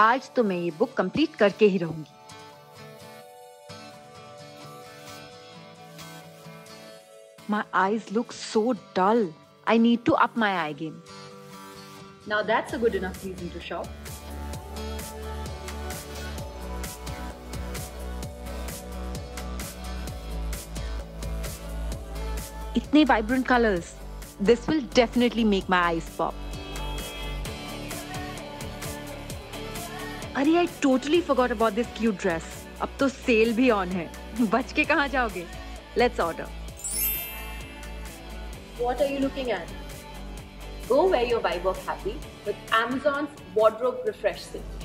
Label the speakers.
Speaker 1: आज तो मैं ये बुक कंप्लीट करके ही रहूँगी। My eyes look so dull I need to up my eye game
Speaker 2: now that's a good enough reason to shop
Speaker 1: इतने vibrant colours this will definitely make my eyes pop अरे I totally forgot about this cute dress अब तो cell भी on है बच के कहाँ जाओगे let's order
Speaker 2: What are you looking at? Go wear your vibe of happy with Amazon's wardrobe refresh sale.